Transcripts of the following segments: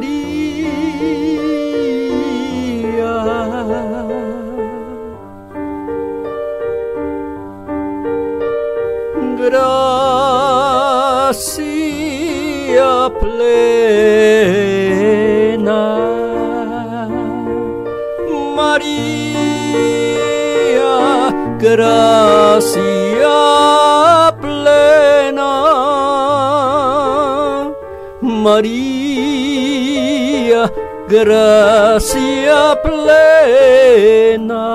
María. Gracia plena, María, gracia plena, María. Gracia plena.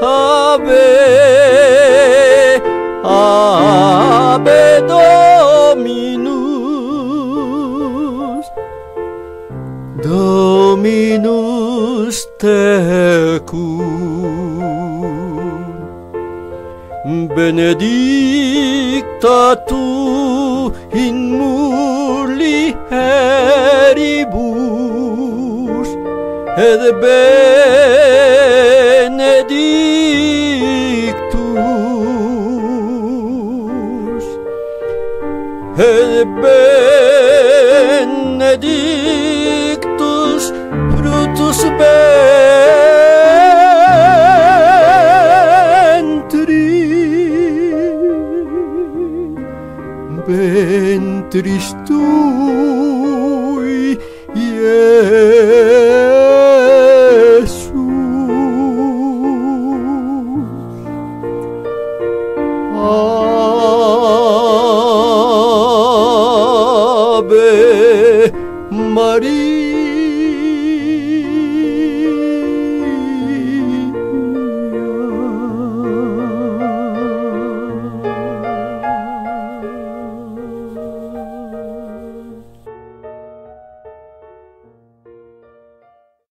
Ave, Ave Dominus, Dominus tecum, benedicta tu in mulieribus, et benedictus. Et ben tristui Jesús. Ave María.